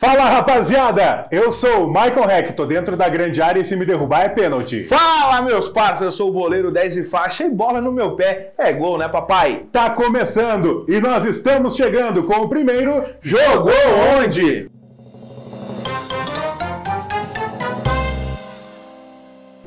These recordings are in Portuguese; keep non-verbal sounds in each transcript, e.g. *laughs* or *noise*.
Fala rapaziada, eu sou o Michael Heck, tô dentro da grande área e se me derrubar é pênalti. Fala meus parceiros, eu sou o goleiro 10 e faixa e bola no meu pé é gol, né papai? Tá começando e nós estamos chegando com o primeiro Jogou Onde?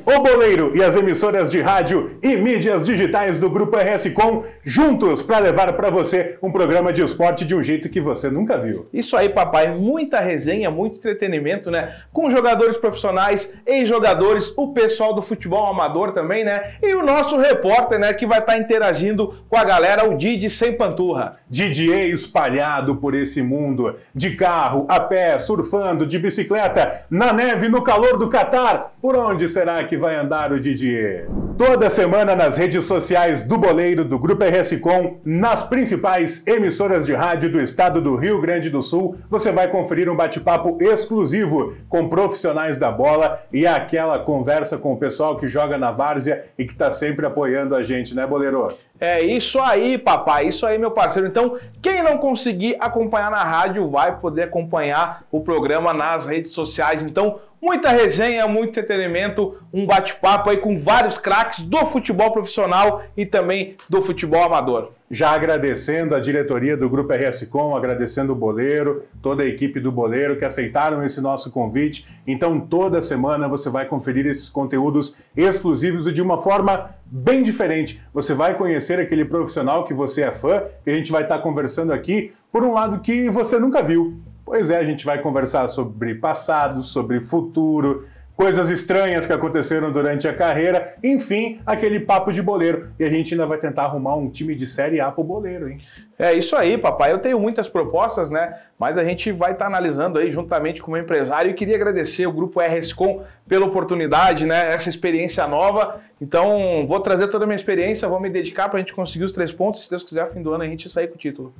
O Boleiro e as emissoras de rádio e mídias digitais do Grupo RS Com juntos para levar para você um programa de esporte de um jeito que você nunca viu. Isso aí, papai, muita resenha, muito entretenimento, né? Com jogadores profissionais, ex-jogadores, o pessoal do futebol amador também, né? E o nosso repórter, né, que vai estar tá interagindo com a galera, o Didi sem panturra. Didier espalhado por esse mundo, de carro, a pé, surfando, de bicicleta, na neve, no calor do Catar. Por onde será que vai andar o Didier? Toda semana nas redes sociais do Boleiro, do Grupo RS Com, nas principais emissoras de rádio do estado do Rio Grande do Sul, você vai conferir um bate-papo exclusivo com profissionais da bola e aquela conversa com o pessoal que joga na várzea e que está sempre apoiando a gente, né, Boleiro? É isso aí, papai, isso aí, meu parceiro. Então, quem não conseguir acompanhar na rádio vai poder acompanhar o programa nas redes sociais. Então, muita resenha, muito entretenimento, um bate-papo aí com vários craques do futebol profissional e também do futebol amador. Já agradecendo a diretoria do Grupo RS Com, agradecendo o Boleiro, toda a equipe do Boleiro que aceitaram esse nosso convite. Então, toda semana você vai conferir esses conteúdos exclusivos e de uma forma bem diferente. Você vai conhecer aquele profissional que você é fã, que a gente vai estar conversando aqui por um lado que você nunca viu. Pois é, a gente vai conversar sobre passado, sobre futuro, coisas estranhas que aconteceram durante a carreira, enfim, aquele papo de boleiro. E a gente ainda vai tentar arrumar um time de Série A pro boleiro, hein? É isso aí, papai. Eu tenho muitas propostas, né? Mas a gente vai estar tá analisando aí juntamente com o empresário e queria agradecer o grupo RSCom pela oportunidade, né? Essa experiência nova. Então, vou trazer toda a minha experiência, vou me dedicar para a gente conseguir os três pontos. Se Deus quiser, fim do ano a gente sair com o título.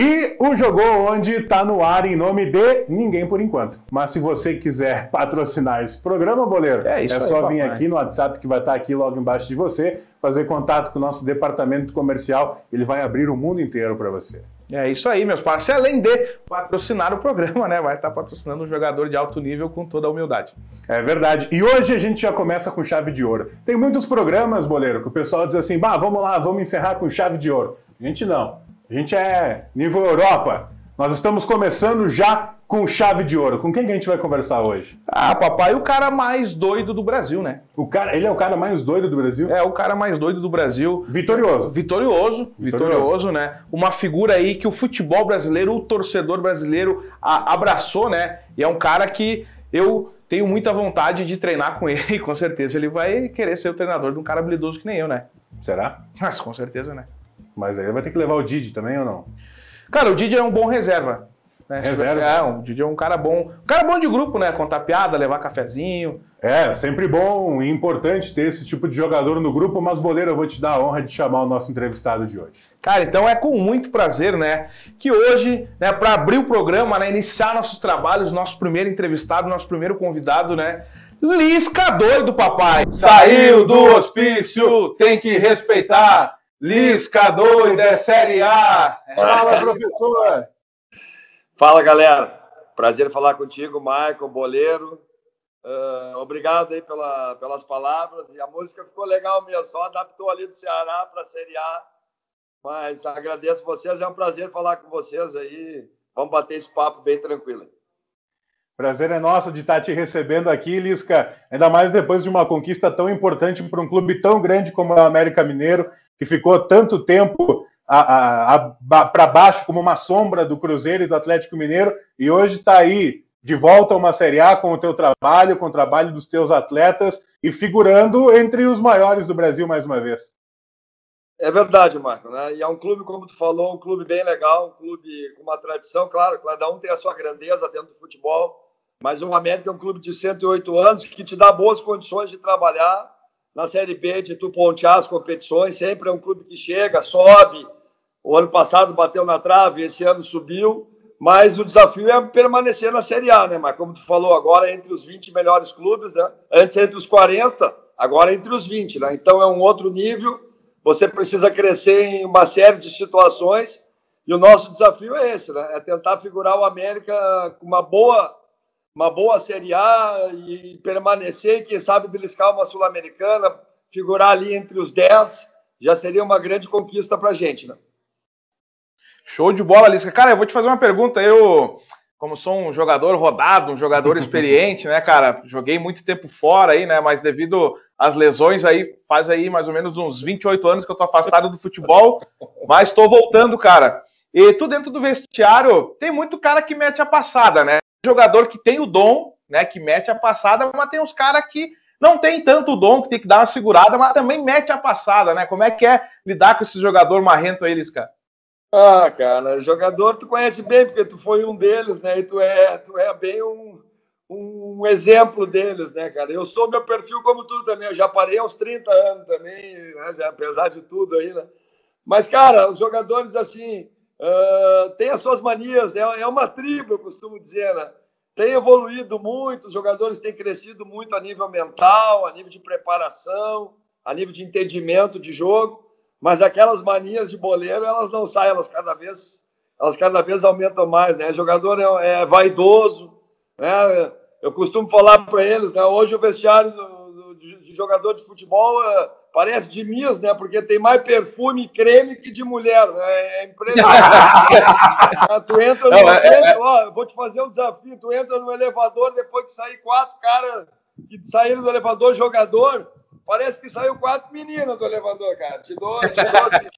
E o Jogou Onde está no ar em nome de ninguém por enquanto. Mas se você quiser *laughs* patrocinar esse programa, Boleiro, é, é só aí, vir papai. aqui no WhatsApp que vai estar tá aqui logo embaixo de você, fazer contato com o nosso departamento comercial, ele vai abrir o mundo inteiro para você. É isso aí, meus parceiros. Além de patrocinar o programa, né? Vai estar patrocinando um jogador de alto nível com toda a humildade. É verdade. E hoje a gente já começa com chave de ouro. Tem muitos programas, Boleiro, que o pessoal diz assim: bah, vamos lá, vamos encerrar com chave de ouro. A gente não. A gente é nível Europa. Nós estamos começando já com chave de ouro. Com quem que a gente vai conversar hoje? Ah, papai, o cara mais doido do Brasil, né? O cara, ele é o cara mais doido do Brasil? É, o cara mais doido do Brasil. Vitorioso. Vitorioso, vitorioso, vitorioso né? Uma figura aí que o futebol brasileiro, o torcedor brasileiro a, abraçou, né? E é um cara que eu tenho muita vontade de treinar com *laughs* ele e com certeza ele vai querer ser o treinador de um cara habilidoso que nem eu, né? Será? Mas com certeza, né? Mas aí vai ter que levar o Didi também ou não? Cara, o Didi é um bom reserva. Né? Reserva? É, o Didi é um cara bom. Um cara bom de grupo, né? Contar piada, levar cafezinho. É, sempre bom e importante ter esse tipo de jogador no grupo, mas Boleiro, eu vou te dar a honra de chamar o nosso entrevistado de hoje. Cara, então é com muito prazer, né? Que hoje, né, para abrir o programa, né, iniciar nossos trabalhos, nosso primeiro entrevistado, nosso primeiro convidado, né? Lisca doido, papai! Saiu do hospício, tem que respeitar. Lisca doida, é Série A. Fala, *laughs* professor. Fala, galera. Prazer falar contigo, Michael, Boleiro. Uh, obrigado aí pela, pelas palavras. E a música ficou legal mesmo, só adaptou ali do Ceará para a Série A. Mas agradeço vocês, é um prazer falar com vocês aí. Vamos bater esse papo bem tranquilo. Prazer é nosso de estar te recebendo aqui, Lisca. Ainda mais depois de uma conquista tão importante para um clube tão grande como o América Mineiro que ficou tanto tempo para baixo como uma sombra do Cruzeiro e do Atlético Mineiro, e hoje está aí de volta a uma Série A com o teu trabalho, com o trabalho dos teus atletas e figurando entre os maiores do Brasil mais uma vez. É verdade, Marco. Né? E é um clube, como tu falou, um clube bem legal, um clube com uma tradição, claro, cada um tem a sua grandeza dentro do futebol, mas o América é um clube de 108 anos que te dá boas condições de trabalhar na Série B de tu pontear as competições, sempre é um clube que chega, sobe. O ano passado bateu na trave, esse ano subiu, mas o desafio é permanecer na Série A, né? Mas como tu falou, agora entre os 20 melhores clubes, né? Antes entre os 40, agora entre os 20, né? Então é um outro nível. Você precisa crescer em uma série de situações E o nosso desafio é esse, né? É tentar figurar o América com uma boa, uma boa Série A e permanecer, quem sabe beliscar uma Sul-Americana, figurar ali entre os 10, já seria uma grande conquista para a gente, né? Show de bola, Lisca. Cara, eu vou te fazer uma pergunta. Eu, como sou um jogador rodado, um jogador *laughs* experiente, né, cara? Joguei muito tempo fora aí, né? Mas devido às lesões aí, faz aí mais ou menos uns 28 anos que eu tô afastado do futebol, mas tô voltando, cara. E tu dentro do vestiário, tem muito cara que mete a passada, né? Jogador que tem o dom, né, que mete a passada, mas tem uns caras que não tem tanto dom, que tem que dar uma segurada, mas também mete a passada, né? Como é que é lidar com esse jogador marrento aí, Lisca? Ah, cara, jogador tu conhece bem, porque tu foi um deles, né? E tu é, tu é bem um, um exemplo deles, né, cara? Eu sou meu perfil como tu também, eu já parei aos 30 anos também, né? já, apesar de tudo aí, né? Mas, cara, os jogadores, assim, uh, têm as suas manias, é, é uma tribo, eu costumo dizer, né? Tem evoluído muito, os jogadores têm crescido muito a nível mental, a nível de preparação, a nível de entendimento de jogo mas aquelas manias de boleiro, elas não saem, elas cada vez, elas cada vez aumentam mais, né? O jogador é, é vaidoso, né? Eu costumo falar para eles, né? Hoje o vestiário do, do, de jogador de futebol é, parece de Miss, né? Porque tem mais perfume e creme que de mulher, né? É impressionante. *laughs* tu entra no não, é, é, ó, eu vou te fazer um desafio, tu entra no elevador, depois que sair quatro caras que saíram do elevador, jogador, Parece que saiu quatro meninas do elevador, cara. Te dou, te dou, assim,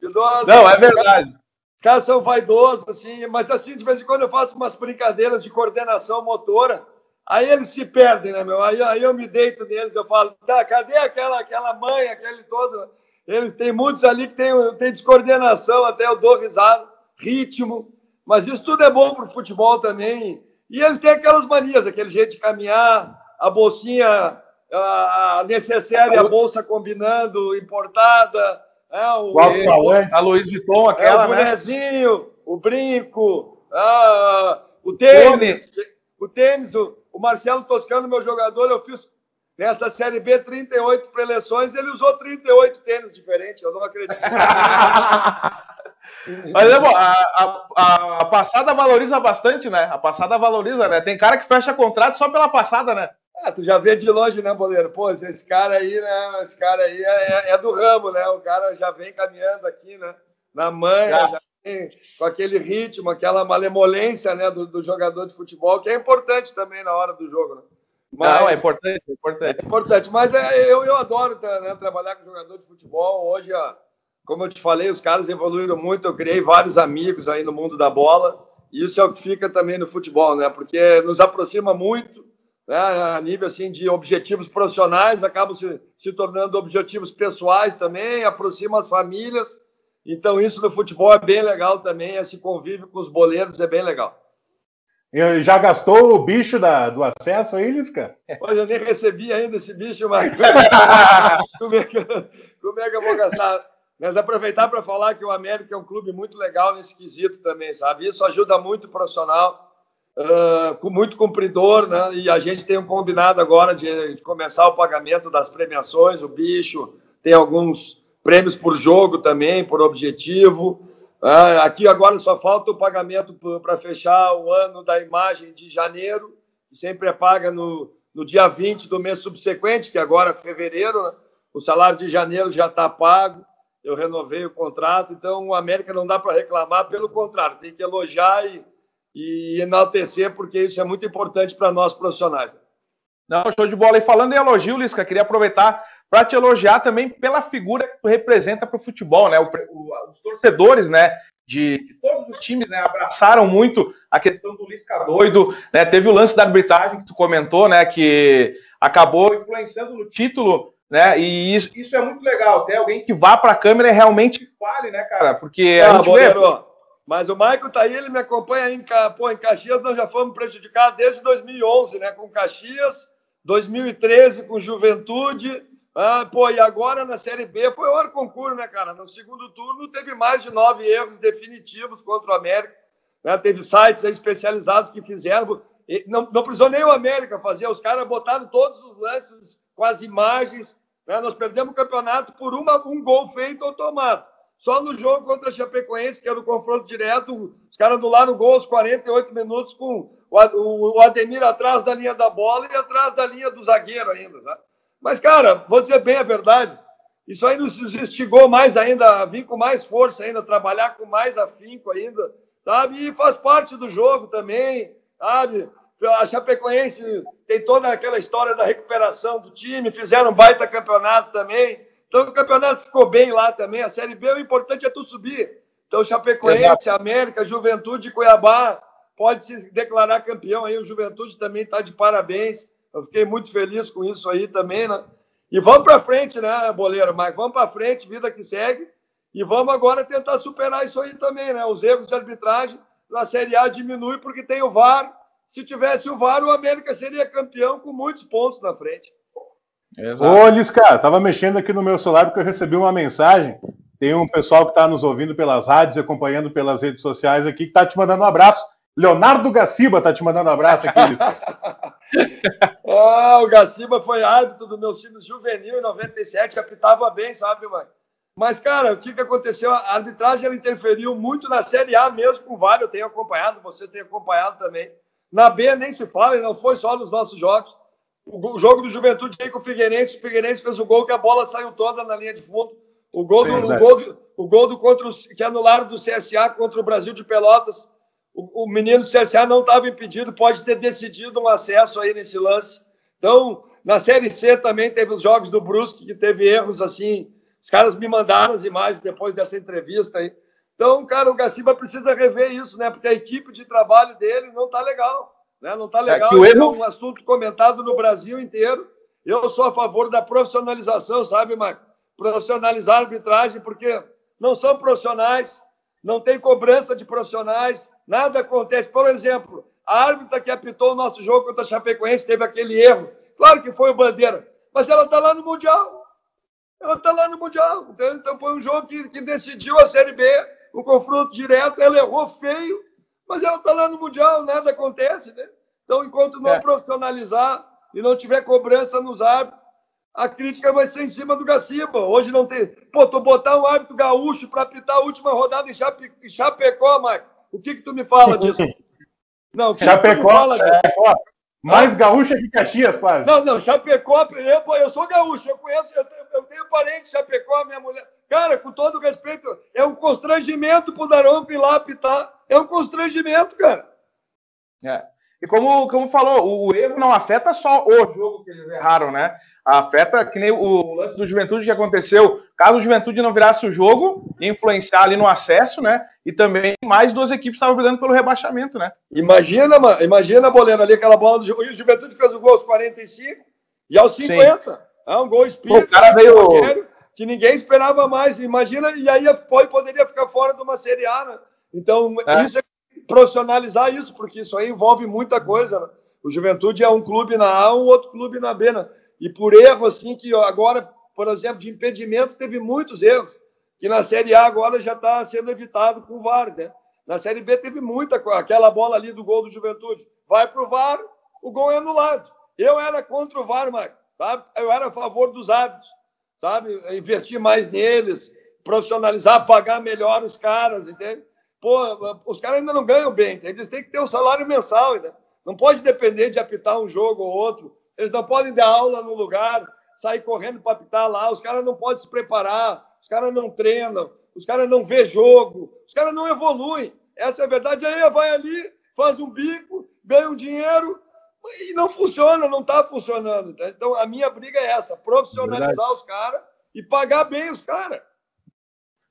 te dou assim, Não, é verdade. Os caras são vaidosos, assim, mas assim, de vez em quando eu faço umas brincadeiras de coordenação motora, aí eles se perdem, né, meu? Aí, aí eu me deito neles, eu falo, tá, cadê aquela, aquela mãe, aquele todo? Eles têm muitos ali que tem, tem descoordenação, até eu dou risada, ritmo, mas isso tudo é bom para o futebol também. E eles têm aquelas manias, aquele jeito de caminhar, a bolsinha a necessária a bolsa combinando, importada, é, o, o, a Luiz Vuitton, aquela, é, o bonezinho, né? o brinco, a, o tênis, o tênis, o, o Marcelo Toscano, meu jogador, eu fiz nessa Série B 38 preleções, ele usou 38 tênis diferentes, eu não acredito. *laughs* Mas é bom, a, a, a, passada valoriza bastante, né? A passada valoriza, né? Tem cara que fecha contrato só pela passada, né? Ah, tu já vê de longe, né, Boleiro? Pô, esse cara aí, né? Esse cara aí é, é do ramo, né? O cara já vem caminhando aqui, né? Na manha, já, já com aquele ritmo, aquela malemolência, né, do, do, jogador de futebol, que é importante também na hora do jogo, né? Mas, Não, é importante, é importante. É importante, mas é, eu, eu adoro né, trabalhar com jogador de futebol. Hoje, como eu te falei, os caras evoluíram muito. Eu criei vários amigos aí no mundo da bola. E isso é o que fica também no futebol, né? Porque nos aproxima muito né, a nível assim, de objetivos profissionais, acabam se, se tornando objetivos pessoais também, aproxima as famílias. Então, isso no futebol é bem legal também, esse convívio com os boleiros é bem legal. Eu já gastou o bicho da, do acesso aí, Lisca? Olha, eu nem recebi ainda esse bicho, mas *laughs* como, é que, como é que eu vou gastar? Mas aproveitar para falar que o América é um clube muito legal nesse quesito também, sabe? Isso ajuda muito o profissional uh, muito cumpridor, né? E a gente tem um combinado agora de, de, começar o pagamento das premiações. O bicho tem alguns prêmios por jogo também, por objetivo. Uh, aqui agora só falta o pagamento para fechar o ano da imagem de janeiro, que sempre é paga no, no dia 20 do mês subsequente, que agora é fevereiro. Né? O salário de janeiro já está pago eu renovei o contrato, então o América não dá para reclamar, pelo contrário, tem que elogiar e, e enaltecer, porque isso é muito importante para nós profissionais. Não, show de bola. E falando em elogio, Lisca, queria aproveitar para te elogiar também pela figura que tu representa para o futebol, né? O, o, os torcedores, né? De, de, todos os times, né? Abraçaram muito a questão do Lisca doido, né? Teve o lance da arbitragem que tu comentou, né? Que acabou influenciando no título, né? E isso, isso é muito legal. Tem alguém que vá para a câmera e realmente fale, né, cara? Porque ah, a gente vê. Mas o Maicon tá aí, ele me acompanha em, pô, em Caxias, nós já fomos prejudicados desde 2011, né? Com Caxias, 2013 com Juventude, ah, pô, e agora na Série B foi hora concurso, né, cara? No segundo turno teve mais de nove erros definitivos contra o América. Né? Teve sites especializados que fizeram. Não, não precisou nem o América fazer, os caras botaram todos os lances com as imagens. Né? Nós perdemos o campeonato por uma, um gol feito ou tomado. só no jogo contra a Chapecoense, que era o confronto direto, os caras do no gol aos 48 minutos com o Ademir atrás da linha da bola e atrás da linha do zagueiro ainda. Tá? Mas, cara, vou dizer bem a verdade, isso aí nos instigou mais ainda, a vir com mais força ainda, trabalhar com mais afinco ainda, sabe? E faz parte do jogo também, sabe? A Chapecoense tem toda aquela história da recuperação do time, fizeram um baita campeonato também. Então o campeonato ficou bem lá também. A Série B, o importante é tu subir. Então, Chapecoense. América, Juventude, Cuiabá, pode se declarar campeão aí. O Juventude também está de parabéns. Eu fiquei muito feliz com isso aí também, né? E vamos para frente, né, Boleiro? Mas vamos para frente, vida que segue. E vamos agora tentar superar isso aí também, né? Os erros de arbitragem na Série A diminuem porque tem o VAR se tivesse o VAR, o América seria campeão com muitos pontos na frente. Exato. Ô, Lisca, tava mexendo aqui no meu celular porque eu recebi uma mensagem. Tem um pessoal que está nos ouvindo pelas rádios, acompanhando pelas redes sociais aqui, que está te mandando um abraço. Leonardo Gaciba está te mandando um abraço aqui, *laughs* ah, o Gaciba foi árbitro dos meus times juvenil em 97, apitava bem, sabe, mãe? Mas, cara, o que, que aconteceu? A arbitragem ela interferiu muito na Série A mesmo com o VAR, eu tenho acompanhado, vocês têm acompanhado também. Na B nem se fala, e não foi só nos nossos jogos. O jogo do Juventude aí com o Figueirense, o Figueirense fez o gol que a bola saiu toda na linha de fundo. O gol do, o gol do, o gol do contra o, que anularam do CSA contra o Brasil de Pelotas. O, o menino do CSA não estava impedido, pode ter decidido um acesso aí nesse lance. Então, na Série C também teve os jogos do Brusque, que teve erros assim. Os caras me mandaram as imagens depois dessa entrevista aí. Então, cara, o Gaciba precisa rever isso, né? Porque a equipe de trabalho dele não está legal. Né? Não está é legal. É, o erro... é um assunto comentado no Brasil inteiro. Eu sou a favor da profissionalização, sabe, Marco? Profissionalizar a arbitragem, porque não são profissionais, não tem cobrança de profissionais, nada acontece. Por exemplo, a árbitra que apitou o nosso jogo contra a Chapecoense teve aquele erro. Claro que foi o Bandeira, mas ela está lá no Mundial. Ela está lá no Mundial. Então foi um jogo que, que decidiu a Série B o confronto direto, ela errou feio, mas ela está lá no Mundial, nada acontece, né? Então, enquanto não é. profissionalizar e não tiver cobrança nos árbitros, a crítica vai ser em cima do Gaciba. Hoje não tem. Pô, tu botar um árbitro gaúcho para apitar a última rodada em, Chape... em Chapecó, Marco. O que que tu me fala disso? Não, Chapecó, fala disso? É, mais gaúcha que Caxias, quase. Não, não, Chapecó, eu, eu sou gaúcho, eu conheço, eu tenho, eu tenho parente de Chapecó, minha mulher. Cara, com todo respeito, é um constrangimento pro Daronco ir lá apitar. É um constrangimento, cara. É. E como, como falou, o, erro não afeta só o jogo que eles erraram, né? Afeta que nem o lance do Juventude que aconteceu. Caso o Juventude não virasse o jogo, influenciar ali no acesso, né? E também mais duas equipes estavam brigando pelo rebaixamento, né? Imagina, mano, imagina, Bolena, ali aquela bola do Juventude. O Juventude fez o gol aos 45 e aos 50. Sim. É um gol espírito. O cara veio que ninguém esperava mais. Imagina, e aí pode, poderia ficar fora de uma Série A, né? Então, é. isso é profissionalizar isso, porque isso aí envolve muita coisa. Né? O Juventude é um clube na A, um outro clube na B, né? E por erro, assim, que agora, por exemplo, de impedimento, teve muitos erros, que na Série A agora já está sendo evitado com o VAR, né? Na Série B teve muita coisa. Aquela bola ali do gol do Juventude vai para o VAR, o gol é anulado. Eu era contra o VAR, Marco, sabe? Eu era a favor dos hábitos sabe? Investir mais neles, profissionalizar, pagar melhor os caras, entende? Pô, os caras ainda não ganham bem, eles têm que ter um salário mensal, ainda. não pode depender de apitar um jogo ou outro, eles não podem dar aula no lugar, sair correndo para apitar lá, os caras não podem se preparar, os caras não treinam, os caras não vê jogo, os caras não evoluem. Essa é a verdade. Aí vai ali, faz um bico, ganha um dinheiro, e não funciona, não está funcionando. Tá? Então, a minha briga é essa: profissionalizar os caras e pagar bem os caras.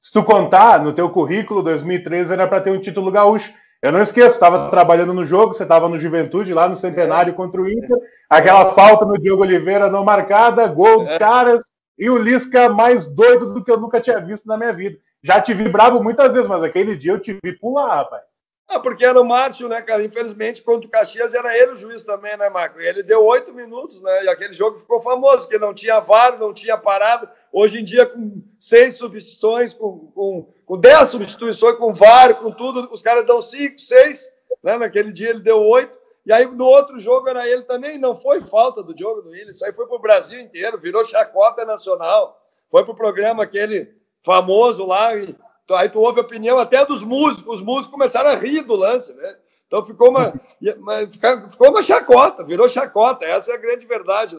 Se tu contar, no teu currículo, 2013 era para ter um título gaúcho. Eu não esqueço, estava trabalhando no jogo, você estava no Juventude, lá no Centenário contra o Inter, aquela falta no Diogo Oliveira não marcada, gol dos é. caras, e o Lisca mais doido do que eu nunca tinha visto na minha vida. Já te vi bravo muitas vezes, mas aquele dia eu te vi pular, rapaz. Ah, porque era o Márcio, né, cara? Infelizmente, contra o Caxias era ele o juiz também, né, Marco? E ele deu oito minutos, né? E aquele jogo ficou famoso, que não tinha VAR, não tinha parado. Hoje em dia, com seis substituições, com, com, com dez substituições, com VAR, com tudo, os caras dão cinco, seis, né? Naquele dia ele deu oito. E aí, no outro jogo, era ele também. Não foi falta do jogo do Willis, aí foi para o Brasil inteiro, virou chacota nacional. Foi para o programa aquele famoso lá. E, aí tu ouve a opinião até dos músicos. Os músicos começaram a rir do lance, né? Então ficou uma, *laughs* ficou uma chacota, virou chacota. Essa é a grande verdade.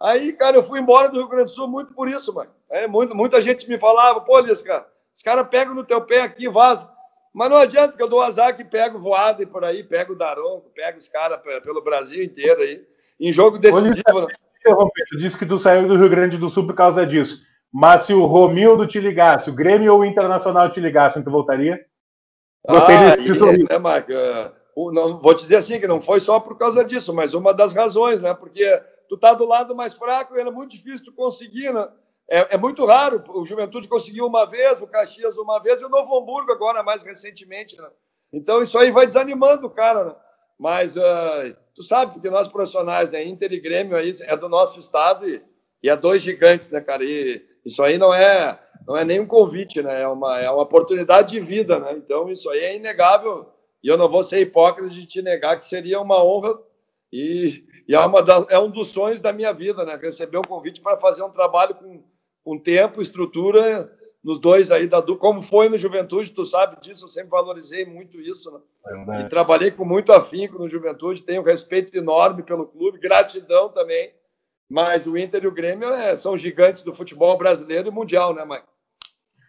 Aí, cara, eu fui embora do Rio Grande do Sul muito por isso, mano. É, muito, muita gente me falava, pô, Lisca, os caras pegam no teu pé aqui e vazam. Mas não adianta que eu dou azar que pego voado e por aí, pego o Daronco, pego os caras pelo Brasil inteiro aí. Em jogo decisivo. Ô, Tu disse que tu saiu do Rio Grande do Sul por causa disso. Mas se o Romildo te ligasse, o Grêmio ou o Internacional te ligassem, tu voltaria? Gostei ah, desse e, né, Marco? Não, vou te dizer assim, que não foi só por causa disso, mas uma das razões, né? Porque tu tá do lado mais fraco e era muito difícil tu conseguir, né? É, é, muito raro. O Juventude conseguiu uma vez, o Caxias uma vez e o Novo Hamburgo agora, mais recentemente. Né? Então isso aí vai desanimando o cara. Né? Mas uh, tu sabe que nós profissionais, né, Inter e Grêmio aí é do nosso estado e, e é dois gigantes, né, cara? E isso aí não é não é nem um convite, né? É uma, é uma oportunidade de vida, né? Então isso aí é inegável e eu não vou ser hipócrita de te negar que seria uma honra e, e é, uma da, é um dos sonhos da minha vida, né? Receber um convite para fazer um trabalho com com tempo, estrutura nos dois aí da como foi no Juventude, tu sabe disso, eu sempre valorizei muito isso, né? E trabalhei com muito afinco no Juventude, tenho respeito enorme pelo clube, gratidão também. Mas o Inter e o Grêmio é, são gigantes do futebol brasileiro e mundial, né, Mike?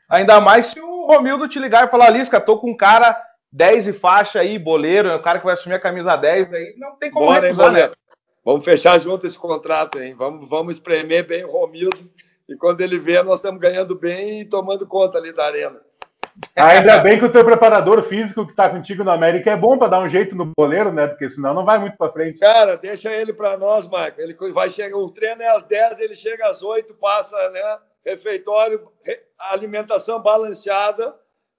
Ainda mais se o Romildo te ligar e falar, Lisca, tô com um cara 10 e faixa aí, boleiro, é o cara que vai assumir a camisa 10 aí, não tem como Bora, recusar, né? Vamos fechar junto esse contrato, hein? Vamos, vamos espremer bem o Romildo e quando ele vê, nós estamos ganhando bem e tomando conta ali da arena. Ainda bem que o teu preparador físico que está contigo na América é bom para dar um jeito no boleiro, né? Porque senão não vai muito para frente. Cara, deixa ele para nós, Marco. Ele vai chegar, o treino é às 10, ele chega às 8, passa, né? Refeitório, alimentação balanceada,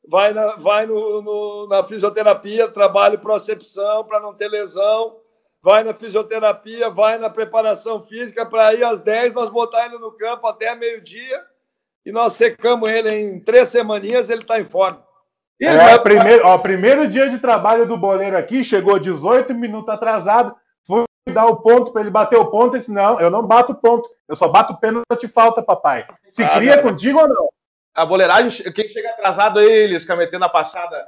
vai na, vai no, no na fisioterapia, trabalho procepção para não ter lesão vai na fisioterapia, vai na preparação física para ir às 10 nós botar ele no campo até meio-dia e nós secamos ele em três semaninhas, ele está em forma. É, vai... primeiro, ó, primeiro dia de trabalho do boleiro aqui, chegou 18 minutos atrasado, fui dar o ponto para ele bater o ponto e disse: Não, eu não bato ponto, eu só bato pênalti falta, papai. Se ah, cria contigo ou não? A boleiragem, quem chega atrasado é eles, metendo a passada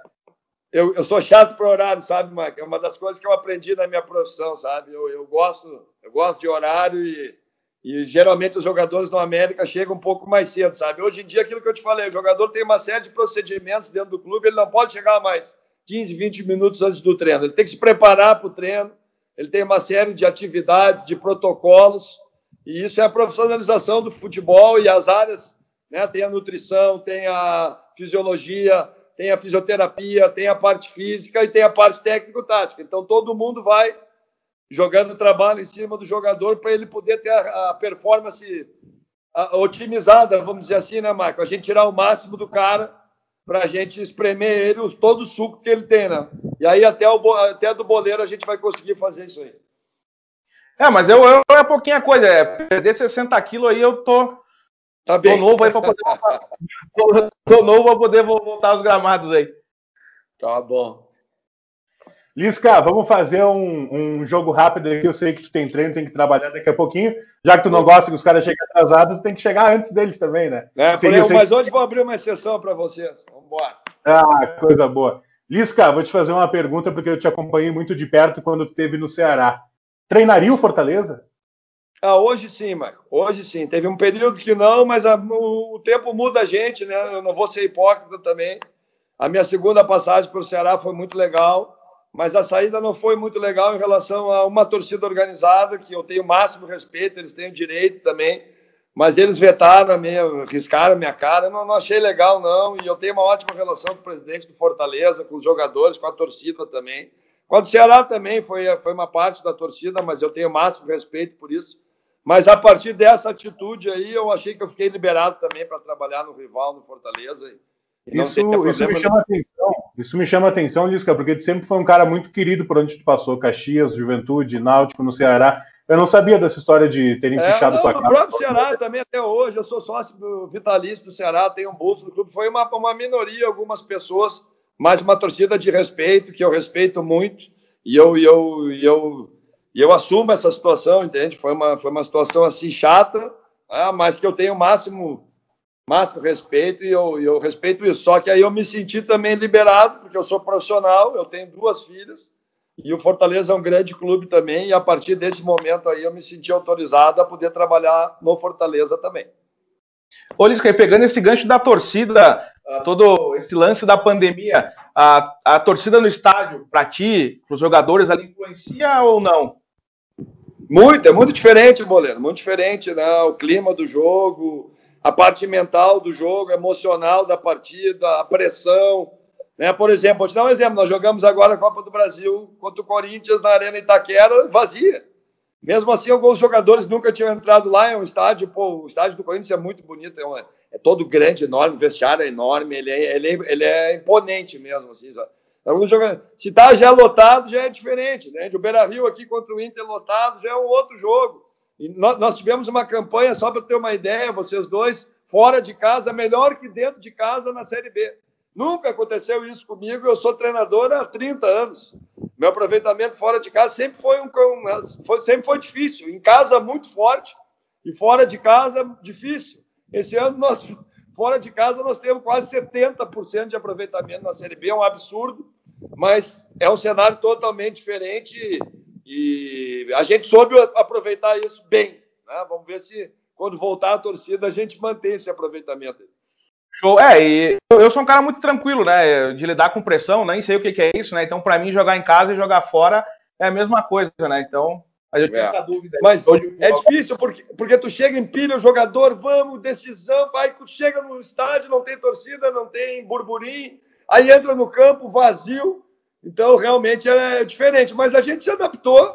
eu, eu sou chato para horário, sabe, Marco? É uma das coisas que eu aprendi na minha profissão, sabe? Eu, eu gosto, eu gosto de horário e, e geralmente os jogadores no América chegam um pouco mais cedo, sabe? Hoje em dia, aquilo que eu te falei, o jogador tem uma série de procedimentos dentro do clube, ele não pode chegar mais 15, 20 minutos antes do treino. Ele tem que se preparar para o treino, ele tem uma série de atividades, de protocolos, e isso é a profissionalização do futebol e as áreas, né? Tem a nutrição, tem a fisiologia, tem a fisioterapia, tem a parte física e tem a parte técnico-tática. Então, todo mundo vai jogando trabalho em cima do jogador para ele poder ter a, a performance a, otimizada, vamos dizer assim, né, Marco? A gente tirar o máximo do cara para a gente espremer ele, todo o suco que ele tem, né? E aí, até, o, até do boleiro, a gente vai conseguir fazer isso aí. É, mas eu, eu é pouquinha coisa. É, perder 60 quilos aí, eu tô Tá bem. *laughs* Tô novo aí para poder tô, tô novo para poder voltar aos gramados aí. Tá bom. Lisca, vamos fazer um, um, jogo rápido aqui. Eu sei que tu tem treino, tem que trabalhar daqui a pouquinho. Já que tu não gosta que os caras cheguem atrasados, tu tem que chegar antes deles também, né? É, Sim, eu, mas hoje vou abrir uma exceção para vocês. Vamos embora. Ah, coisa boa. Lisca, vou te fazer uma pergunta, porque eu te acompanhei muito de perto quando tu esteve no Ceará. Treinaria o Fortaleza? Ah, hoje sim, Marco. Hoje sim. Teve um período que não, mas a, o, o, tempo muda a gente, né? Eu não vou ser hipócrita também. A minha segunda passagem para o Ceará foi muito legal, mas a saída não foi muito legal em relação a uma torcida organizada, que eu tenho o máximo respeito, eles têm o direito também, mas eles vetaram a minha, riscaram a minha cara. Não, não achei legal, não. E eu tenho uma ótima relação com o presidente do Fortaleza, com os jogadores, com a torcida também. Com o Ceará também foi, foi uma parte da torcida, mas eu tenho o máximo respeito por isso. Mas a partir dessa atitude aí, eu achei que eu fiquei liberado também para trabalhar no rival, no Fortaleza. Isso, isso, me chama atenção, isso me chama atenção, Lisca, porque tu sempre foi um cara muito querido por onde tu passou, Caxias, Juventude, Náutico, no Ceará. Eu não sabia dessa história de terem é, fechado com a casa. O próprio Ceará também até hoje, eu sou sócio do vitalício do Ceará, tenho um bolso do clube. Foi uma, uma minoria, algumas pessoas, mas uma torcida de respeito, que eu respeito muito. E eu, eu, eu e eu assumo essa situação, entende? Foi uma, foi uma situação assim chata, né? mas que eu tenho o máximo máximo respeito e eu, eu respeito isso. Só que aí eu me senti também liberado, porque eu sou profissional, eu tenho duas filhas, e o Fortaleza é um grande clube também, e a partir desse momento aí eu me senti autorizado a poder trabalhar no Fortaleza também. Ô, pegando esse gancho da torcida, todo esse lance da pandemia, a, a torcida no estádio, para ti, para os jogadores ali, influencia ou não? Muito, é muito diferente, Boleiro, muito diferente, né? O clima do jogo, a parte mental do jogo, emocional da partida, a pressão. Né? Por exemplo, vou te dar um exemplo: nós jogamos agora a Copa do Brasil contra o Corinthians na Arena Itaquera, vazia. Mesmo assim, alguns jogadores nunca tinham entrado lá. É um estádio, pô, o estádio do Corinthians é muito bonito, é, um, é todo grande, enorme, o vestiário é enorme, ele é, ele é, ele é imponente mesmo. Assim, sabe? Se está já lotado, já é diferente. Né? O Beira Rio aqui contra o Inter lotado já é um outro jogo. E nós, nós tivemos uma campanha, só para ter uma ideia, vocês dois, fora de casa, melhor que dentro de casa na Série B. Nunca aconteceu isso comigo, eu sou treinador há 30 anos. Meu aproveitamento fora de casa sempre foi, um, foi, sempre foi difícil. Em casa, muito forte, e fora de casa, difícil. Esse ano, nós, fora de casa, nós temos quase 70% de aproveitamento na Série B, é um absurdo, mas é um cenário totalmente diferente e a gente soube aproveitar isso bem. Né? Vamos ver se quando voltar a torcida a gente mantém esse aproveitamento. Show. É, e eu sou um cara muito tranquilo, né? De lidar com pressão, nem sei o que, que é isso, né? Então, para mim, jogar em casa e jogar fora é a mesma coisa, né? Então, a gente é. essa dúvida. Mas é difícil, porque, porque tu chega em pilha, o jogador, vamos, decisão, aí tu chega no estádio, não tem torcida, não tem burburinho, aí entra no campo vazio, então, realmente é diferente. Mas a gente se adaptou,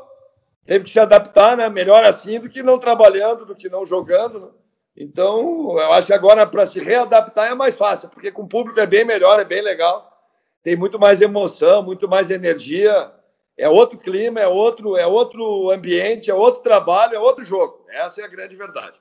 teve que se adaptar, né? Melhor assim do que não trabalhando, do que não jogando. Né? Então, eu acho que agora para se readaptar é mais fácil, porque com o público é bem melhor, é bem legal. Tem muito mais emoção, muito mais energia. É outro clima, é outro, é outro ambiente, é outro trabalho, é outro jogo. Essa é a grande verdade.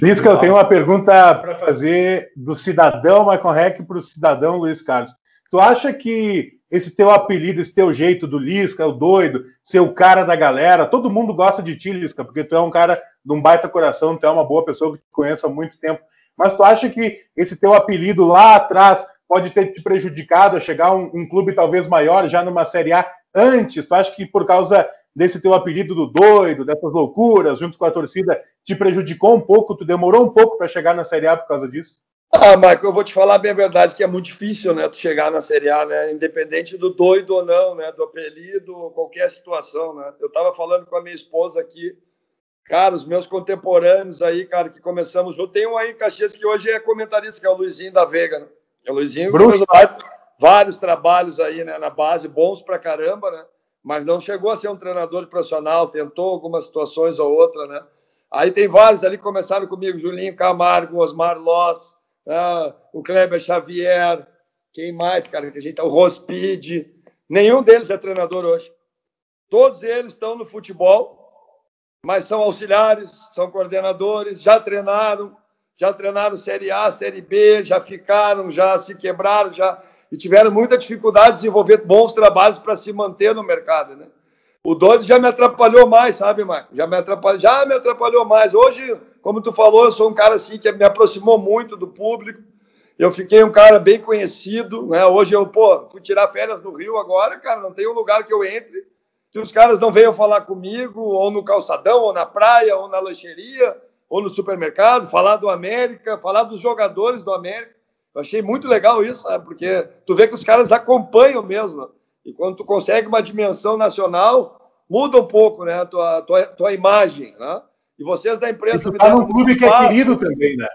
Lisca, eu tenho uma pergunta para fazer do cidadão Michael Heck para o cidadão Luiz Carlos. Tu acha que esse teu apelido, esse teu jeito do Lisca, o doido, ser o cara da galera. Todo mundo gosta de ti, Lisca, porque tu é um cara de um baita coração, tu é uma boa pessoa que te conhece há muito tempo. Mas tu acha que esse teu apelido lá atrás pode ter te prejudicado a chegar a um, um clube talvez maior, já numa Série A antes? Tu acha que por causa desse teu apelido do doido, dessas loucuras, junto com a torcida, te prejudicou um pouco? Tu demorou um pouco para chegar na Série A por causa disso? Ah, Michael, eu vou te falar bem a verdade que é muito difícil, né, tu chegar na Série A, né, independente do doido ou não, né, do apelido, qualquer situação, né. Eu estava falando com a minha esposa aqui, cara, os meus contemporâneos aí, cara, que começamos, eu tenho um aí em Caxias que hoje é comentarista, que é o Luizinho da Vega, né. É o Luizinho vários, vários trabalhos aí, né, na base, bons pra caramba, né, mas não chegou a ser um treinador profissional, tentou algumas situações ou outra, né. Aí tem vários ali que começaram comigo, Julinho Camargo, Osmar Loss, ah, o Kleber Xavier, quem mais, cara, que a gente tá, o Rospide, nenhum deles é treinador hoje. Todos eles estão no futebol, mas são auxiliares, são coordenadores, já treinaram, já treinaram Série A, Série B, já ficaram, já se quebraram, já e tiveram muita dificuldade de desenvolver bons trabalhos para se manter no mercado, né? O Dodge já me atrapalhou mais, sabe, Marco? Já me atrapalhou, já me atrapalhou mais. Hoje como tu falou, eu sou um cara assim que me aproximou muito do público. Eu fiquei um cara bem conhecido, né? Hoje eu, pô, fui tirar férias no Rio agora, cara, não tem um lugar que eu entre que os caras não venham falar comigo, ou no calçadão, ou na praia, ou na lancheria, ou no supermercado, falar do América, falar dos jogadores do América. Eu achei muito legal isso, sabe? Porque tu vê que os caras acompanham mesmo. E quando tu consegue uma dimensão nacional, muda um pouco, né? A tua, tua, tua imagem, né? E vocês da imprensa. Está num clube que é querido também, né?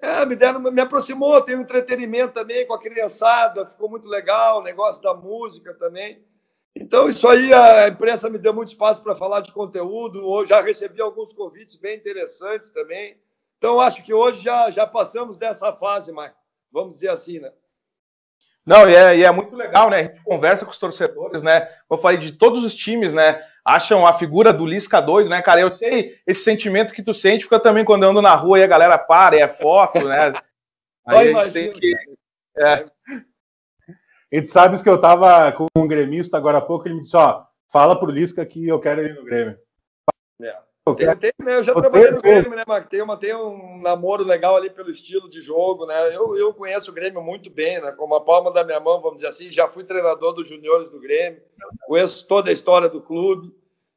É, me, deram, me aproximou, tem um entretenimento também com a criançada, ficou muito legal, o negócio da música também. Então, isso aí, a imprensa me deu muito espaço para falar de conteúdo, hoje já recebi alguns convites bem interessantes também. Então, acho que hoje já, já passamos dessa fase, Mike. Vamos dizer assim, né? Não, e é, e é, muito legal, né? A gente conversa com os torcedores, né? Como eu falei, de todos os times, né? Acham a figura do Lisca doido, né, cara? Eu sei esse sentimento que tu sente, porque eu também, quando eu ando na rua e a galera para, e é foto, né? *laughs* Aí a gente tem que. É. E tu sabes que eu tava com um gremista agora há pouco, ele me disse, ó, fala pro Lisca que eu quero ir no Grêmio. É. Tem, tem, né? Eu já trabalhei no Grêmio, né, Marco? Tem, uma, tem um namoro legal ali pelo estilo de jogo, né? Eu, eu conheço o Grêmio muito bem, né? Com a palma da minha mão, vamos dizer assim. Já fui treinador dos juniores do Grêmio, conheço toda a história do clube.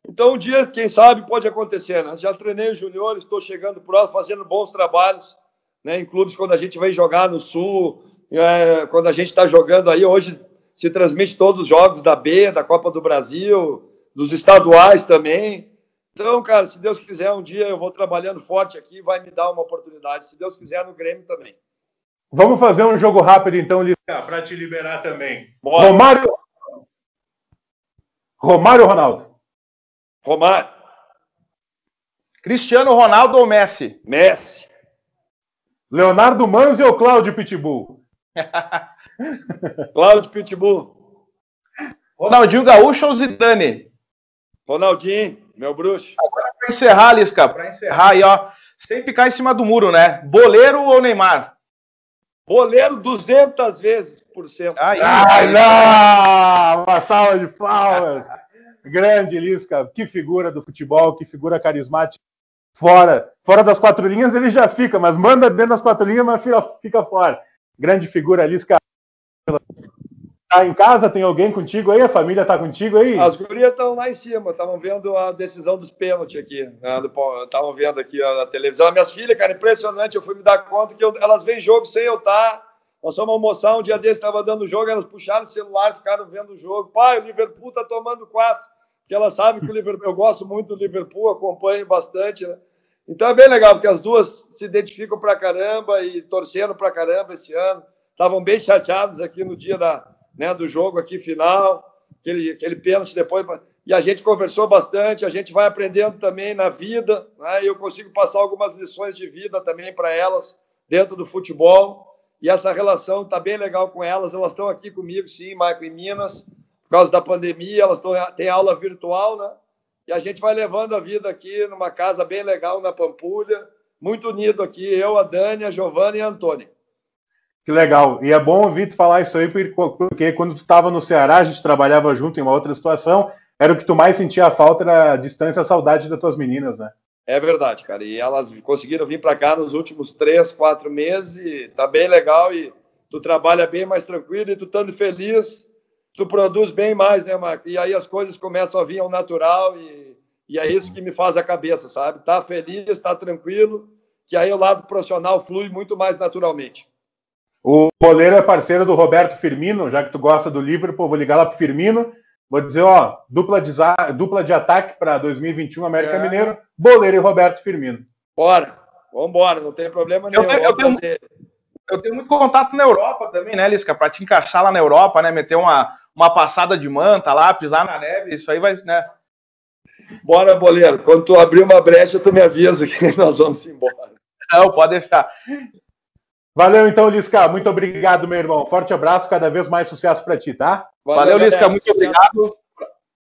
Então, um dia, quem sabe, pode acontecer, né? Já treinei os juniores, estou chegando próximo, fazendo bons trabalhos, né? Em clubes, quando a gente vem jogar no Sul, é, quando a gente está jogando aí, hoje se transmite todos os jogos da B, da Copa do Brasil, dos estaduais também. Então, cara, se Deus quiser, um dia eu vou trabalhando forte aqui, vai me dar uma oportunidade. Se Deus quiser, no Grêmio também. Vamos fazer um jogo rápido, então, para te liberar também. Bora. Romário. Romário Ronaldo? Romário. Cristiano Ronaldo ou Messi? Messi. Leonardo Manzi ou Cláudio Pitbull? *laughs* Cláudio Pitbull. Ronaldinho Gaúcho ou Zidane? Ronaldinho. Meu bruxo. Agora para encerrar, Lisca, para encerrar aí, ó, sem ficar em cima do muro, né? Boleiro ou Neymar? Boleiro 200 vezes por cento. Aí, Ai, não! Uma salva de palmas. *laughs* Grande Lisca, que figura do futebol, que figura carismática. Fora, fora das quatro linhas ele já fica, mas manda dentro das quatro linhas, mas fica, fica fora. Grande figura, Lisca. Tá em casa? Tem alguém contigo aí? A família tá contigo aí? As gurias estão lá em cima, estavam vendo a decisão dos pênaltis aqui. Estavam né, vendo aqui a televisão. As minhas filhas, cara, impressionante. Eu fui me dar conta que eu, elas veem jogo sem eu estar. Tá. Nós fomos almoçar um dia desse, estava dando jogo, elas puxaram o celular, ficaram vendo o jogo. Pai, o Liverpool tá tomando quatro. Porque elas sabem que o Liverpool, eu gosto muito do Liverpool, acompanho bastante, né? Então é bem legal, porque as duas se identificam pra caramba e torcendo pra caramba esse ano. Estavam bem chateados aqui no dia da, né, do jogo aqui final, aquele, aquele pênalti depois. E a gente conversou bastante, a gente vai aprendendo também na vida, né, e eu consigo passar algumas lições de vida também para elas dentro do futebol. E essa relação está bem legal com elas. Elas estão aqui comigo, sim, Marco, em Minas, por causa da pandemia, elas tão, têm aula virtual, né? E a gente vai levando a vida aqui numa casa bem legal na Pampulha, muito unido aqui, eu, a Dani, a Giovana e a Antônia. Que legal. E é bom ouvir tu falar isso aí, porque quando tu estava no Ceará, a gente trabalhava junto em uma outra situação, era o que tu mais sentia falta, era a distância, a saudade das tuas meninas, né? É verdade, cara. E elas conseguiram vir para cá nos últimos três, quatro meses, e tá bem legal, e tu trabalha bem mais tranquilo, e tu estando feliz, tu produz bem mais, né, Marco? E aí as coisas começam a vir ao natural, e, e é isso que me faz a cabeça, sabe? Tá feliz, tá tranquilo, que aí o lado profissional flui muito mais naturalmente. O goleiro é parceiro do Roberto Firmino, já que tu gosta do Liverpool, vou ligar lá pro Firmino. Vou dizer, ó, dupla de, dupla de ataque para 2021 América é. Mineiro, Boleiro e Roberto Firmino. Bora, vamos embora, não tem problema nenhum. Eu tenho, eu, tenho, eu tenho, muito contato na Europa também, né, Lisca? Para te encaixar lá na Europa, né? Meter uma, uma passada de manta lá, pisar na neve, isso aí vai, né? Bora, Boleiro. Quando tu abrir uma brecha, tu me avisa que *laughs* nós vamos embora. Não, pode deixar. Valeu então, Lisca. Muito obrigado, meu irmão. Forte abraço, cada vez mais sucesso para ti, tá? Valeu, Valeu Lisca. Muito obrigado.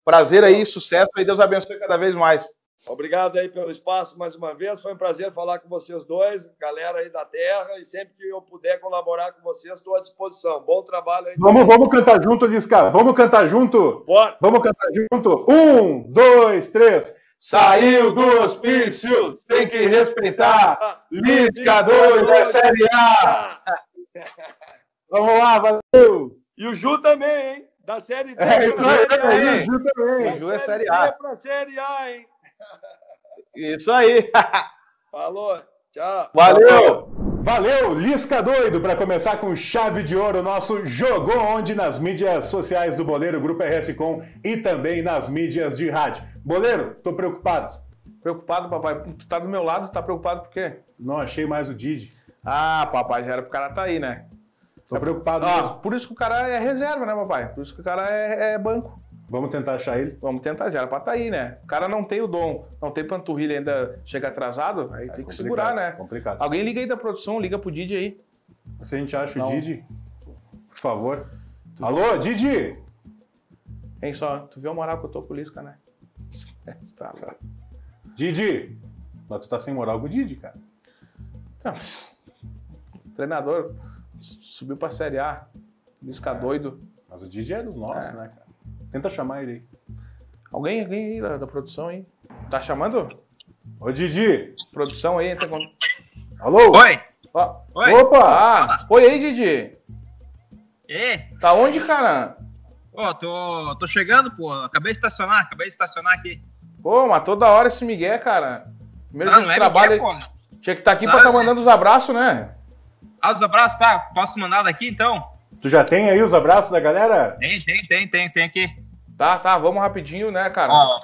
Prazer aí, sucesso e Deus abençoe cada vez mais. Obrigado aí pelo espaço mais uma vez. Foi um prazer falar com vocês dois, galera aí da Terra, e sempre que eu puder colaborar com vocês, estou à disposição. Bom trabalho aí. Vamos, vamos cantar junto, Lisca. Vamos cantar junto? Bora. Vamos cantar junto. Um, dois, três. Saiu do hospício, tem que respeitar. Lisca 2 é Série A. *laughs* Vamos lá, valeu. E o Ju também, hein? Da Série B. É, isso aí, o Ju também. O Ju é Série A. para Série A, hein? Isso aí. *laughs* Falou. Tchau. Valeu. Valeu, Lisca doido, para começar com chave de ouro, nosso jogou onde nas mídias sociais do Boleiro, Grupo RS Com e também nas mídias de rádio. Boleiro, tô preocupado. Preocupado, papai? Tu tá do meu lado, tá preocupado por quê? Não achei mais o Didi. Ah, papai, já era pro cara tá aí, né? Tô preocupado ah, mesmo. Por isso que o cara é reserva, né, papai? Por isso que o cara é, é banco. Vamos tentar achar ele? Vamos tentar, já era pra tá aí, né? O cara não tem o dom, não tem panturrilha ainda, chega atrasado, aí é tem que segurar, né? complicado. Alguém liga aí da produção, liga pro Didi aí. Se a gente acha não. o Didi, por favor. Tu Alô, Didi? Hein, só, tu viu a moral que eu tô com o Lisca, né? Tá, tá. Didi! Mas tu tá sem moral com o Didi, cara. Não. Treinador subiu pra Série A. Lisca é. doido. Mas o Didi é dos nossos, é. né, cara? Tenta chamar ele aí. Alguém, alguém aí da, da produção aí? Tá chamando? Ô, Didi. Produção aí, entra com... Alô? Oi! Ó, Oi! Opa! Ah, oi aí, Didi. E? Tá onde, cara? Ô, tô, tô chegando, pô. Acabei de estacionar, acabei de estacionar aqui. Pô, mas toda hora esse Miguel, cara. Primeiro Não, dia não de é trabalho. Miguel, aí. pô. Tinha que estar aqui Nada, pra estar né? mandando os abraços, né? Ah, os abraços, tá? Posso mandar daqui, então? Tu já tem aí os abraços da galera? Tem, tem, tem, tem, tem aqui. Tá, tá, vamos rapidinho, né, cara? Ó,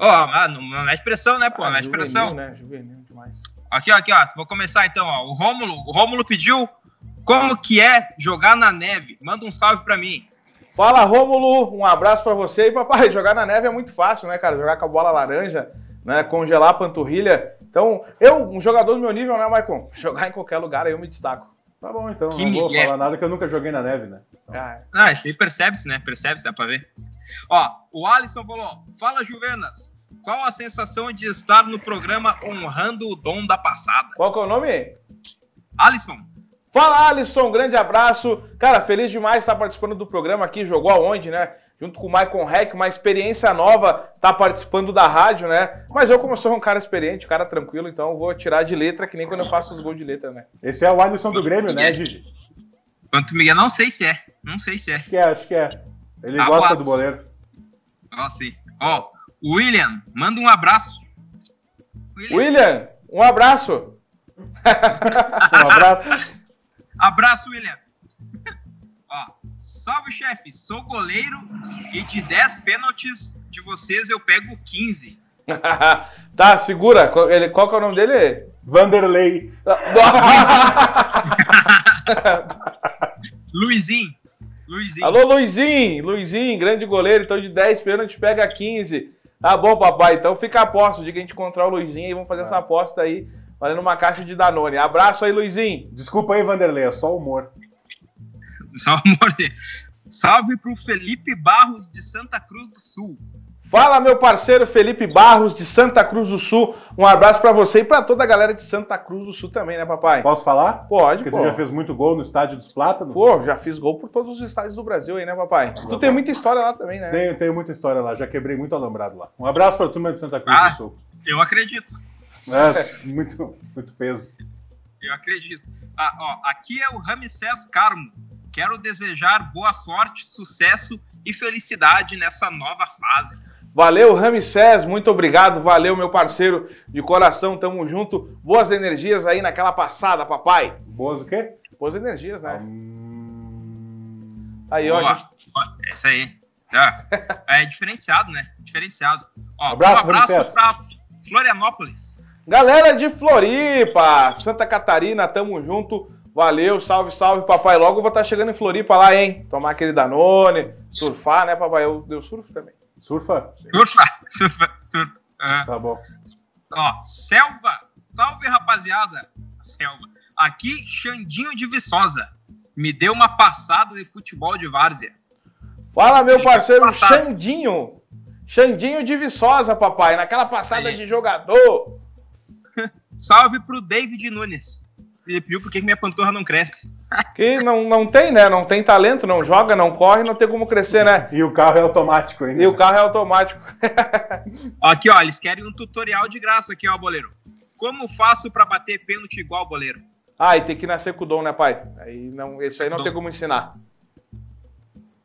ó, ah, não, não mete pressão, né, pô? Ah, Não mete juvenil, pressão. né? Juvenil demais. Aqui, ó, aqui, ó. Vou começar então, ó. O Rômulo, o Rômulo pediu como que é jogar na neve. Manda um salve pra mim. Fala, Rômulo, um abraço pra você. E, papai, *laughs* jogar na neve é muito fácil, né, cara? Jogar com a bola laranja, né? Congelar a panturrilha. Então, eu, um jogador do meu nível, né, Maicon? *laughs* Jogar em qualquer lugar aí eu me destaco. Tá bom, então. Que não vou falar nada que eu nunca joguei na neve, né? Ah, Ah, isso aí percebe-se, né? Percebe-se, dá pra ver. Ó, o Alisson falou: Fala, Juvenas. Qual a sensação de estar no programa honrando o dom da passada? qual que é o nome? Alisson, Fala, Alisson, grande abraço. Cara, feliz demais estar participando do programa aqui. Jogou aonde, né? Junto com o Maicon Heck, uma experiência nova, tá participando da rádio, né? Mas eu, como sou um cara experiente, um cara tranquilo, então vou tirar de letra, que nem quando eu faço os gols de letra, né? Esse é o Alisson do Grêmio, né, Didi? quanto Miguel, não sei se é. Não sei se é. Acho que é, acho que é. Ele Tá, gosta do boleiro. Ó, sim. Ó, William, manda um abraço. William, William, um abraço. *laughs* Um abraço. abraço, William. Ó, salve, chefe. Sou goleiro e de 10 pênaltis de vocês eu pego 15. *laughs* tá, segura. Qual, ele, qual que é o nome dele? Vanderlei. *laughs* Luizinho. Luizinho. Alô, Luizinho. Luizinho, grande goleiro. Então, de 10 pênaltis, pega 15. Tá bom, papai. Então, fica a aposta. O dia que a gente encontrar o Luizinho, aí vamos fazer essa aposta aí, valendo uma caixa de Danone. Abraço aí, Luizinho. Desculpa aí, Vanderlei, é só humor. Só de... Salve pro Felipe Barros de Santa Cruz do Sul. Fala, meu parceiro Felipe Barros, de Santa Cruz do Sul. Um abraço pra você e pra toda a galera de Santa Cruz do Sul também, né, papai? Posso falar? Pode, Porque pô. tu já fez muito gol no Estádio dos Plátanos? Pô, já fiz gol por todos os estádios do Brasil aí, né, papai? Tu tem muita história lá também, né? Tenho, tenho muita história lá, já quebrei muito alambrado lá. Um abraço pra turma de Santa Cruz Ah. do Sul. Eu acredito. É, *laughs* muito, muito peso. Eu acredito. Ah, ó, aqui é o Ramsés Carmo. Quero desejar boa sorte, sucesso e felicidade nessa nova fase. Valeu, Ramsés, muito obrigado. Valeu, meu parceiro de coração, tamo junto. Boas energias aí naquela passada, papai. Boas o quê? Boas energias, né? Hum, Aí, ó, Boa. gente, Ó, é isso aí. Tá. *laughs* É diferenciado, né? Diferenciado. Ó, Abraço, um abraço Ramsés. pra Florianópolis. Galera de Floripa, Santa Catarina, tamo junto. Valeu, salve, salve, papai. Logo eu vou estar chegando em Floripa lá, hein? Tomar aquele Danone, surfar, né, papai? Eu, eu surfo também. Surfa? Surfa, surfa, surfa. Ah, Tá bom. ó, Selva. Salve, rapaziada. Selva. Aqui, Xandinho de Viçosa. Me deu uma passada de futebol de várzea. Fala, meu parceiro. Xandinho. Xandinho de Viçosa, papai. Naquela passada Aí. de jogador. *laughs* Salve pro David Nunes. Ele pediu por que minha panturra não cresce. Que não, não tem, né? Não tem talento, não joga, não corre, não tem como crescer, né? E o carro é automático ainda. E o carro é automático. Aqui, ó, eles querem um tutorial de graça aqui, ó, boleiro. Como faço pra bater pênalti igual boleiro? Ah, e tem que nascer com o dom, né, pai? Aí não, esse aí não Dom. tem como ensinar.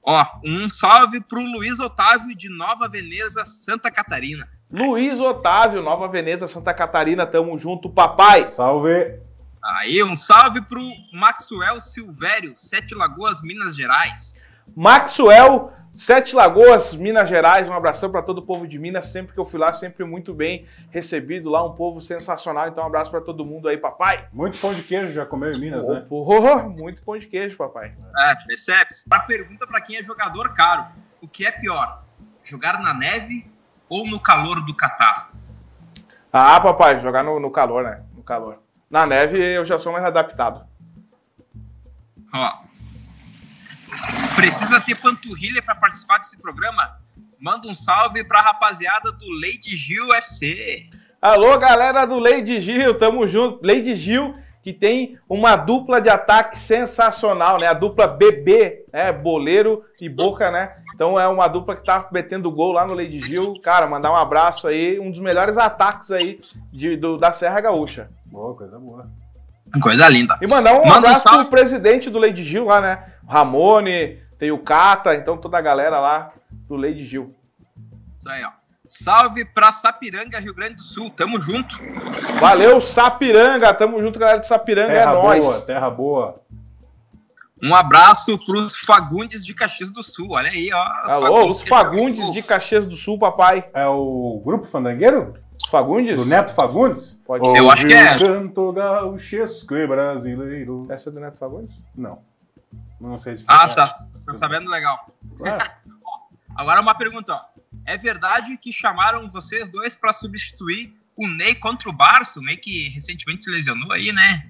Ó, um salve pro Luiz Otávio de Nova Veneza, Santa Catarina. Luiz Otávio, Nova Veneza, Santa Catarina, tamo junto, papai. Salve. Aí, um salve pro Maxwell Silvério, Sete Lagoas, Minas Gerais. Maxwell, Sete Lagoas, Minas Gerais, um abração para todo o povo de Minas. Sempre que eu fui lá, sempre muito bem recebido lá, um povo sensacional. Então, um abraço para todo mundo aí, papai. Muito pão de queijo já comeu em Minas, né? Oh, muito pão de queijo, papai. É, percebe-se? A pergunta pra quem é jogador caro: o que é pior? Jogar na neve ou no calor do Catar? Ah, papai, jogar no, no calor, né? No calor. Na neve eu já sou mais adaptado. Ó. Precisa ter panturrilha pra participar desse programa? Manda um salve pra rapaziada do Lady Gil FC. Alô, galera do Lady Gil, tamo junto. Lady Gil, que tem uma dupla de ataque sensacional, né? A dupla BB, né? Boleiro e Boca, né? Então é uma dupla que tá metendo gol lá no Lady Gil. Cara, mandar um abraço aí, um dos melhores ataques aí de, do- da Serra Gaúcha. Boa, coisa boa. Coisa linda. E mandar um Manda abraço pro presidente do Lady Gil lá, né? O Ramone, tem o Cata, então toda a galera lá do Lady Gil. Isso aí, ó. Salve pra Sapiranga, Rio Grande do Sul. Tamo junto. Valeu, Sapiranga. Tamo junto, galera de Sapiranga. Terra é boa, nóis. terra boa. Um abraço pros Fagundes de Caxias do Sul. Olha aí, ó. os Alô, os que- Fagundes de Caxias do Sul, papai. É o Grupo Fandangueiro? Os Fagundes? Do Neto Fagundes? Pode Eu ser. acho que é. Canto gauchesco e brasileiro. Essa é do Neto Fagundes? Não. Não sei de que Ah, tá. Tá sabendo legal. *laughs* Agora uma pergunta, ó. É verdade que chamaram vocês dois pra substituir o Ney contra o Barça? O Ney que recentemente se lesionou aí, né?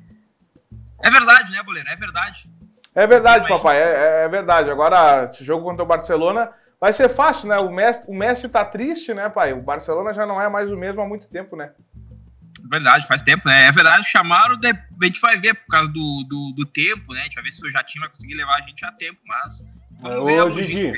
É verdade, né, Boleiro? É verdade. É verdade, Também. papai, é, é verdade. Agora, esse jogo contra o Barcelona vai ser fácil, né? O Messi, o Messi tá triste, né, pai? O Barcelona já não é mais o mesmo há muito tempo, né? Verdade, faz tempo, né? É verdade, chamaram, de- a gente vai ver por causa do, do, do tempo, né? A gente vai ver se o Jatinho vai conseguir levar a gente a tempo, mas. Ô, Didi.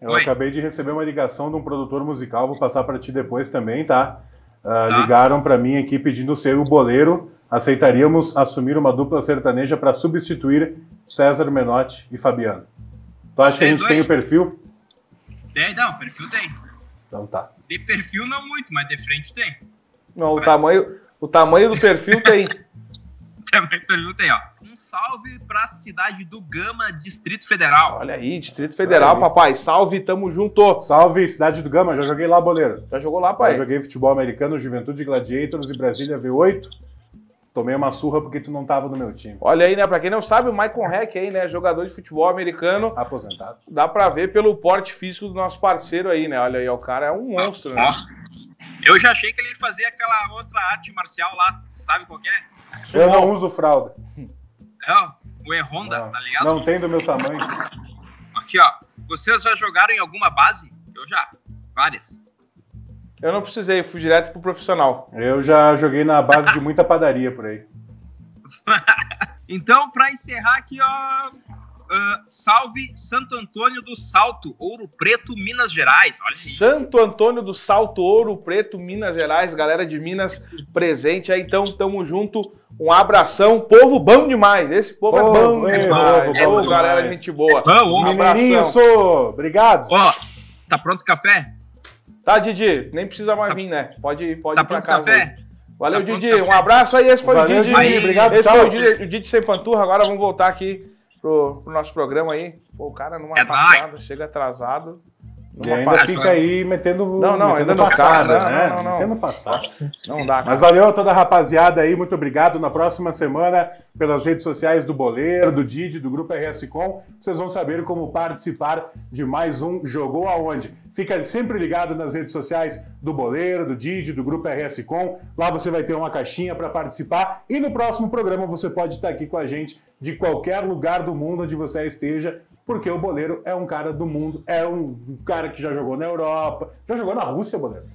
eu Oi. acabei de receber uma ligação de um produtor musical, vou passar para ti depois também, tá? Ah, Tá. Ligaram para mim aqui pedindo ser o boleiro. Aceitaríamos assumir uma dupla sertaneja para substituir César Menotti e Fabiano. Tu acha que a Vocês gente tem dois? o perfil? É, não, perfil tem. Então tá. De perfil não muito, mas de frente tem. Não, o tamanho, o tamanho do perfil tem. *laughs* Também perfil tem, ó. Salve pra cidade do Gama, Distrito Federal. Olha aí, Distrito Federal, aí. papai. Salve, tamo junto. Salve, Cidade do Gama, já joguei lá, boleiro. Já jogou lá, Já pai? joguei futebol americano, Juventude Gladiators e Brasília V8. Tomei uma surra porque tu não tava no meu time. Olha aí, né? Pra quem não sabe, o Michael Heck aí, né? Jogador de futebol americano. Aposentado. Dá pra ver pelo porte físico do nosso parceiro aí, né? Olha aí, o cara é um monstro, né? Ó, eu já achei que ele fazia aquela outra arte marcial lá, sabe qual que é? Eu não uso fralda. *laughs* É, ó, o E-Honda, tá ligado? não tem do meu tamanho. Aqui, ó. Vocês já jogaram em alguma base? Eu já. Várias. Eu não precisei, fui direto pro profissional. Eu já joguei na base de muita padaria por aí. *laughs* Então, pra encerrar aqui, ó. Ah, salve Santo Antônio do Salto, Ouro Preto, Minas Gerais. Olha aí. Santo Antônio do Salto Ouro Preto, Minas Gerais, galera de Minas presente aí, então tamo junto. Um abração, povo bom demais. Esse povo Povo, é bom ei, demais. povo, Ô, bom galera, demais. gente boa. Vamos, Um Menininho, abração. sou. Obrigado. Ó, tá pronto o café? Tá, Didi, nem precisa mais vir, né? Pode, pode Tá ir pra casa. café? aí. Valeu, Tá Didi. Um abraço aí. Esse foi Valeu, o Didi. Didi, obrigado, Esse tchau. foi o Didi, o Didi sem panturra. Agora vamos voltar aqui pro, pro nosso programa aí. Pô, o cara numa É passada, chega atrasado. E ainda passada. fica aí metendo, Não, não, metendo ainda passada, não, né? não, não. Metendo passada. Não dá, cara. Mas valeu a toda a rapaziada aí, muito obrigado. Na próxima semana, pelas redes sociais do Boleiro, do Didi, do Grupo RS Com, vocês vão saber como participar de mais um Jogou Aonde. Fica sempre ligado nas redes sociais do Boleiro, do Didi, do Grupo RS Com. Lá você vai ter uma caixinha para participar. E no próximo programa você pode estar aqui com a gente de qualquer lugar do mundo onde você esteja, porque o Boleiro é um cara do mundo, é um cara que já jogou na Europa. Já jogou na Rússia, Boleiro?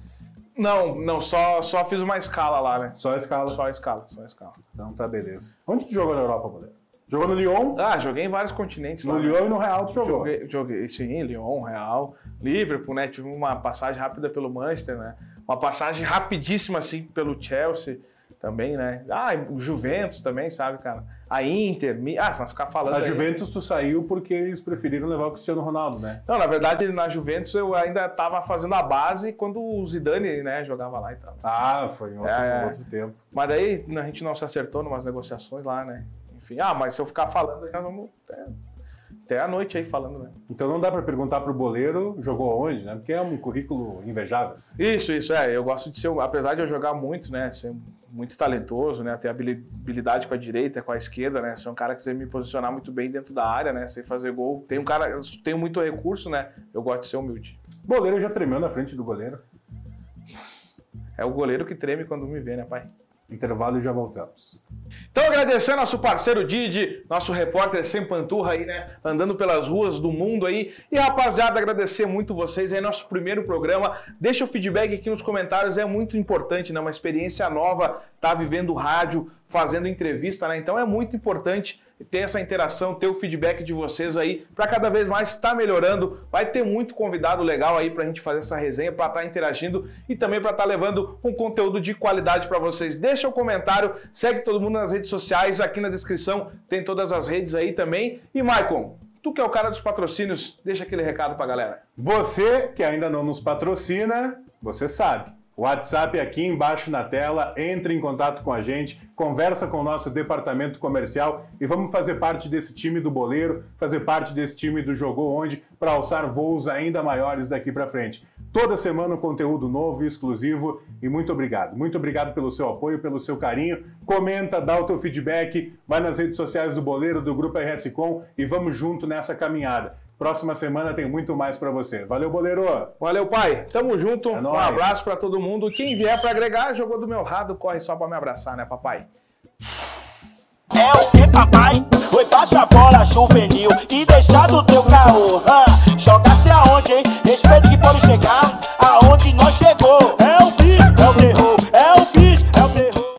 Não, não, só, só fiz uma escala lá, né? Só a escala. Só a escala, só a escala. Então tá beleza. Onde tu jogou na Europa, Boleiro? Jogou no Lyon? Ah, joguei em vários continentes No lá. né? Lyon e no Real tu jogou. Joguei, joguei, sim, Lyon, Real, Liverpool, né? Tive uma passagem rápida pelo Manchester, né? Uma passagem rapidíssima, assim, pelo Chelsea também, né? Ah, o Juventus também, sabe, cara? A Inter, Mi- ah, se nós ficar falando Na aí- Juventus tu saiu porque eles preferiram levar o Cristiano Ronaldo, né? Não, na verdade, na Juventus eu ainda estava fazendo a base quando o Zidane, né, jogava lá e tal. Ah, foi em outro, É. outro tempo. Mas daí a gente não se acertou em umas negociações lá, né? Enfim, ah, mas se eu ficar falando, nós vamos até, até a noite aí falando, né? Então não dá pra perguntar pro boleiro jogou onde, né? Porque é um currículo invejável. Isso, isso, é. Eu gosto de ser, apesar de eu jogar muito, né? Ser muito talentoso, né? Ter habili- habilidade com a direita, com a esquerda, né? Ser um cara que sei me posicionar muito bem dentro da área, né? Sei fazer gol. Tem um cara, eu tenho muito recurso, né? Eu gosto de ser humilde. Boleiro já tremeu na frente do goleiro. É o goleiro que treme quando me vê, né, pai? Intervalo e já voltamos. Então, agradecer nosso parceiro Didi, nosso repórter sem panturra aí, né? Andando pelas ruas do mundo aí. E, rapaziada, agradecer muito vocês aí, nosso primeiro programa. Deixa o feedback aqui nos comentários, é muito importante, né? Uma experiência nova, tá vivendo rádio, fazendo entrevista, né? Então é muito importante ter essa interação, ter o feedback de vocês aí, para cada vez mais estar tá melhorando. Vai ter muito convidado legal aí para a gente fazer essa resenha, para estar tá interagindo e também para estar tá levando um conteúdo de qualidade para vocês. Deixa o um comentário, segue todo mundo nas redes sociais, aqui na descrição tem todas as redes aí também. E Maicon, Tu que é o cara dos patrocínios, deixa aquele recado pra galera. Você que ainda não nos patrocina, você sabe. WhatsApp aqui embaixo na tela, entre em contato com a gente, conversa com o nosso departamento comercial e vamos fazer parte desse time do boleiro, fazer parte desse time do Jogou Onde para alçar voos ainda maiores daqui para frente. Toda semana um conteúdo novo e exclusivo e muito obrigado. Muito obrigado pelo seu apoio, pelo seu carinho. Comenta, dá o teu feedback, vai nas redes sociais do Boleiro, do Grupo RS Com e vamos junto nessa caminhada. Próxima semana tem muito mais para você. Valeu, boleiro! Valeu, pai! Tamo junto. É um nóis. abraço para todo mundo. Quem vier para agregar, jogou do meu lado, corre só para me abraçar, né, papai? É o que, papai? Foi a bola juvenil e deixar do teu caô. Joga-se aonde, hein? Respeito que pode chegar aonde nós chegou. É o bico, é o terror.